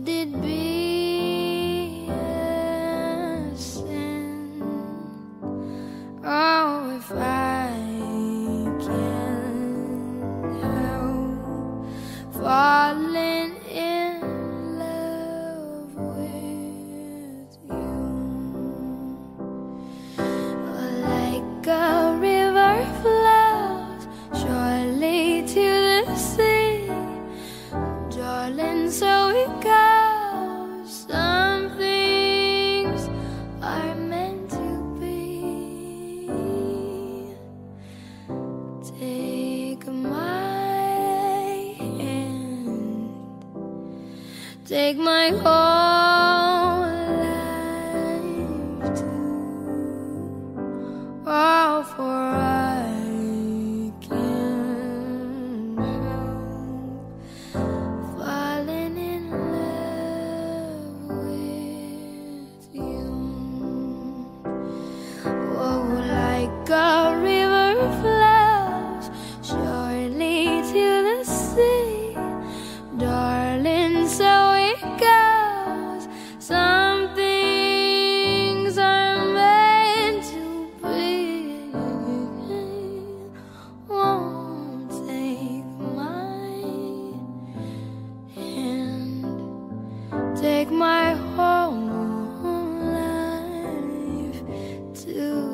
Would it be a sin? Oh, if I can help falling in love with you. Like a river flows surely to the sea, darling. So it goes. Take my heart. my whole life too.